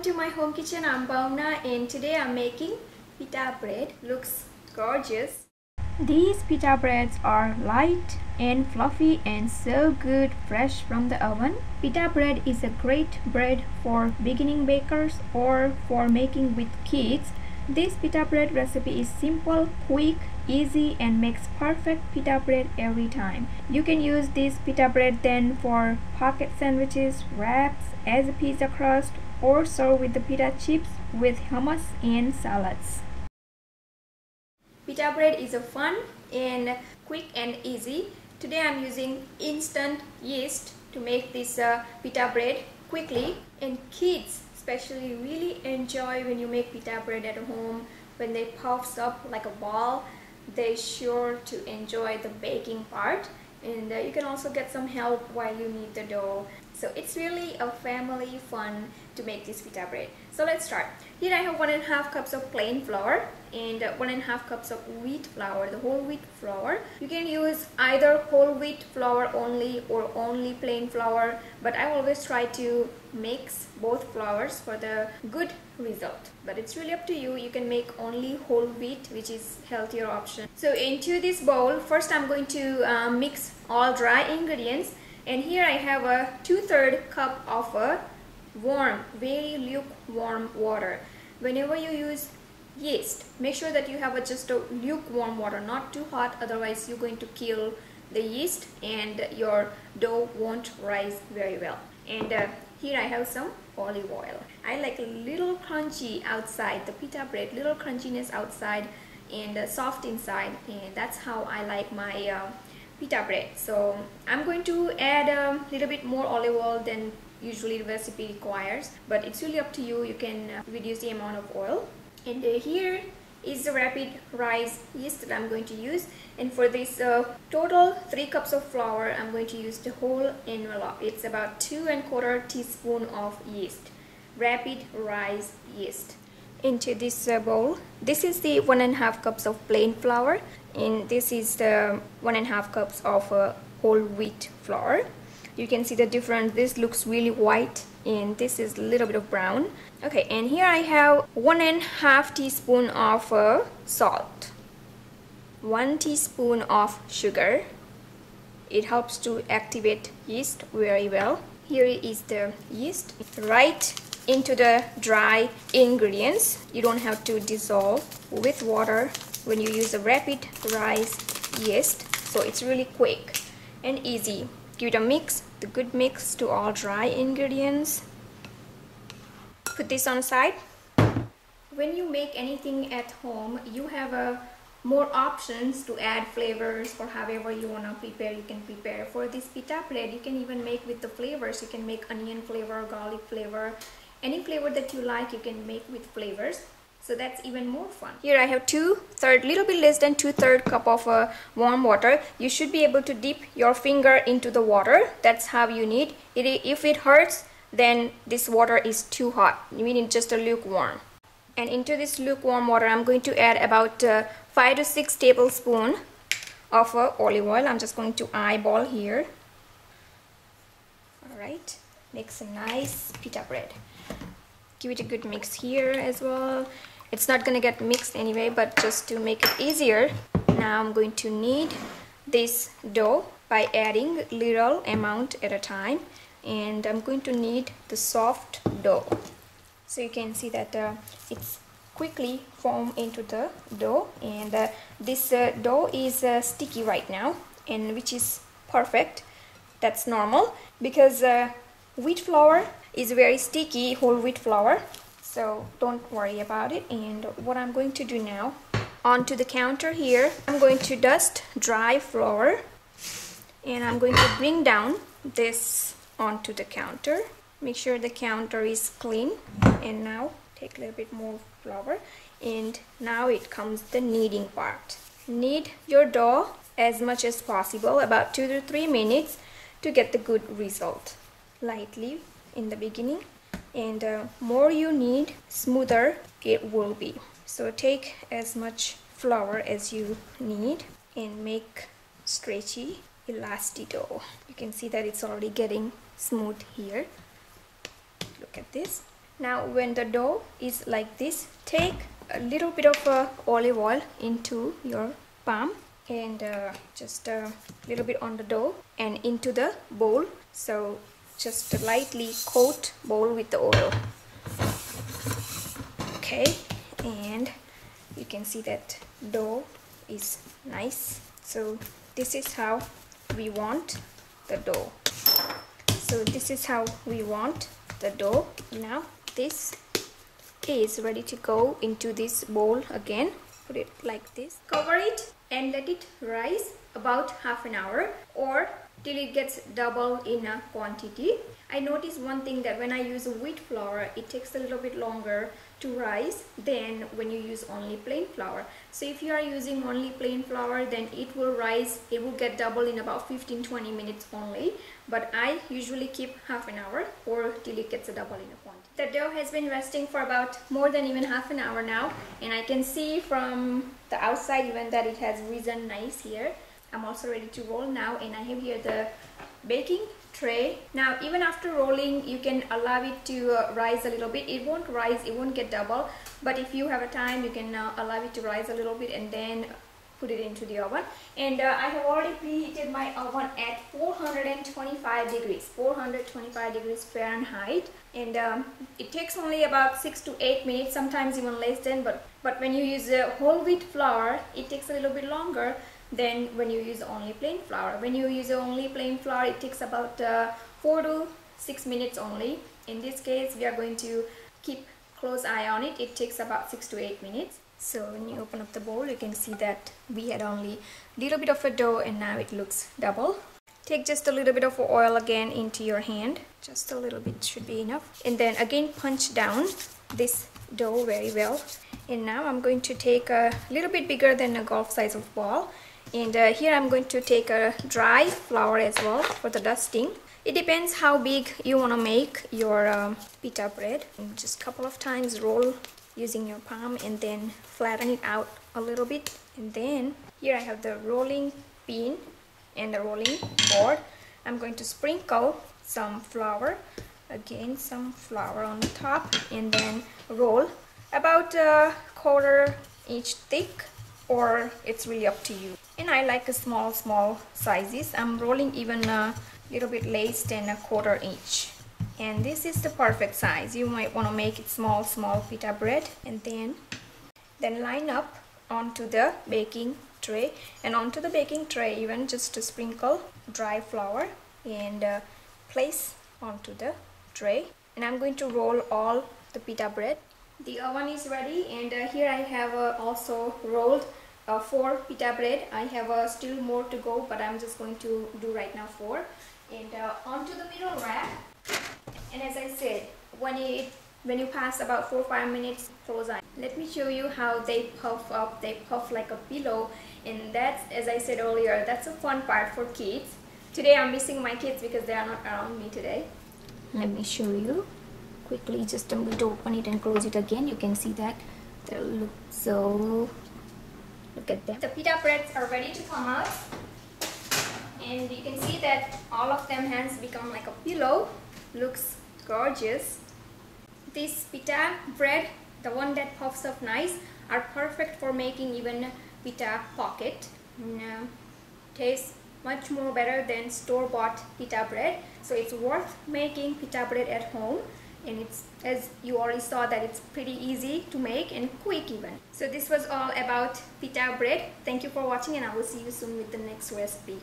welcome to my home kitchen. I'm Bhavna and today I'm making pita bread. Looks gorgeous. These pita breads are light and fluffy and so good fresh from the oven. Pita bread is a great bread for beginning bakers or for making with kids. This pita bread recipe is simple, quick, easy and makes perfect pita bread every time. You can use this pita bread then for pocket sandwiches, wraps, as a pizza crust or serve with the pita chips with hummus and salads. Pita bread is a fun and quick and easy. Today I'm using instant yeast to make this uh, pita bread quickly and kids especially really enjoy when you make pita bread at home when they puffs up like a ball they sure to enjoy the baking part and uh, you can also get some help while you knead the dough so it's really a family fun to make this pita bread. So let's start. Here I have one and a half cups of plain flour and one and a half cups of wheat flour the whole wheat flour. You can use either whole wheat flour only or only plain flour but I always try to mix both flours for the good result. But it's really up to you. You can make only whole wheat which is healthier option. So into this bowl first I'm going to uh, mix all dry ingredients and here I have a two-third cup of a warm very lukewarm water. Whenever you use yeast make sure that you have a just a lukewarm water not too hot otherwise you're going to kill the yeast and your dough won't rise very well. And uh, here I have some olive oil. I like a little crunchy outside the pita bread little crunchiness outside and uh, soft inside and that's how I like my uh, pita bread. So I'm going to add a little bit more olive oil than usually the recipe requires but it's really up to you. You can uh, reduce the amount of oil. And uh, here is the rapid rise yeast that I'm going to use. And for this uh, total 3 cups of flour I'm going to use the whole envelope. It's about 2 and a quarter teaspoon of yeast. Rapid rise yeast into this uh, bowl. This is the one and a half cups of plain flour and this is the one and a half cups of uh, whole wheat flour. You can see the difference. This looks really white and this is a little bit of brown. Okay and here I have one and a half teaspoon of uh, salt. One teaspoon of sugar. It helps to activate yeast very well. Here is the yeast. Right into the dry ingredients. You don't have to dissolve with water. When you use a rapid rise yeast so it's really quick and easy. Give it a mix the good mix to all dry ingredients. Put this on side. When you make anything at home you have a more options to add flavors for however you want to prepare. You can prepare for this pita bread. You can even make with the flavors. You can make onion flavor garlic flavor any flavor that you like you can make with flavors. So that's even more fun. Here i have two third little bit less than two third cup of uh, warm water. You should be able to dip your finger into the water. That's how you need it. If it hurts then this water is too hot. You need just a lukewarm. And into this lukewarm water i'm going to add about uh, five to six tablespoon of uh, olive oil. I'm just going to eyeball here. All right makes a nice pita bread. Give it a good mix here as well. It's not gonna get mixed anyway but just to make it easier now I'm going to knead this dough by adding little amount at a time and I'm going to knead the soft dough. So you can see that uh, it's quickly form into the dough and uh, this uh, dough is uh, sticky right now and which is perfect. That's normal because uh, wheat flour is very sticky whole wheat flour so don't worry about it. And what I'm going to do now onto the counter here I'm going to dust dry flour and I'm going to bring down this onto the counter. Make sure the counter is clean. And now take a little bit more flour and now it comes the kneading part. Knead your dough as much as possible about two to three minutes to get the good result lightly in the beginning and uh, more you knead smoother it will be. So take as much flour as you need and make stretchy elastic dough. You can see that it's already getting smooth here. Look at this. Now when the dough is like this take a little bit of uh, olive oil into your palm and uh, just a little bit on the dough and into the bowl. So just lightly coat bowl with the oil. Okay and you can see that dough is nice. So this is how we want the dough. So this is how we want the dough. Now this is ready to go into this bowl again. Put it like this. Cover it and let it rise about half an hour or till it gets double in a quantity I noticed one thing that when I use wheat flour it takes a little bit longer to rise than when you use only plain flour so if you are using only plain flour then it will rise it will get double in about 15-20 minutes only but I usually keep half an hour or till it gets a double in a quantity. The dough has been resting for about more than even half an hour now and I can see from the outside even that it has risen nice here. I'm also ready to roll now and I have here the baking tray. Now even after rolling you can allow it to uh, rise a little bit. It won't rise it won't get double but if you have a time you can uh, allow it to rise a little bit and then put it into the oven. And uh, I have already preheated my oven at 425 degrees 425 degrees Fahrenheit. And um, it takes only about six to eight minutes sometimes even less than but but when you use uh, whole wheat flour it takes a little bit longer than when you use only plain flour. When you use only plain flour, it takes about uh, 4 to 6 minutes only. In this case, we are going to keep close eye on it. It takes about 6 to 8 minutes. So when you open up the bowl, you can see that we had only a little bit of a dough and now it looks double. Take just a little bit of oil again into your hand. Just a little bit should be enough. And then again punch down this dough very well. And now I'm going to take a little bit bigger than a golf size of ball and uh, here I'm going to take a dry flour as well for the dusting. It depends how big you want to make your um, pita bread. And just a couple of times roll using your palm and then flatten it out a little bit. And then here I have the rolling pin and the rolling board. I'm going to sprinkle some flour again some flour on the top and then roll about a quarter inch thick or it's really up to you and I like small small sizes. I'm rolling even a little bit less than a quarter inch. And this is the perfect size. You might want to make it small small pita bread and then then line up onto the baking tray. And onto the baking tray even just to sprinkle dry flour and uh, place onto the tray. And I'm going to roll all the pita bread. The oven is ready and uh, here I have uh, also rolled uh, four pita bread. I have uh, still more to go but I'm just going to do right now four. And uh, onto the middle rack and as I said when it when you pass about four five minutes close eye. Let me show you how they puff up. They puff like a pillow. And that's as I said earlier that's a fun part for kids. Today I'm missing my kids because they are not around me today. Let me show you quickly. Just I'm going to open it and close it again. You can see that. They look so look at the pita breads are ready to come out. And you can see that all of them has become like a pillow. Looks gorgeous. This pita bread the one that puffs up nice are perfect for making even pita pocket. And, uh, tastes much more better than store-bought pita bread. So it's worth making pita bread at home and it's as you already saw that it's pretty easy to make and quick even. So this was all about pita bread. Thank you for watching and i will see you soon with the next recipe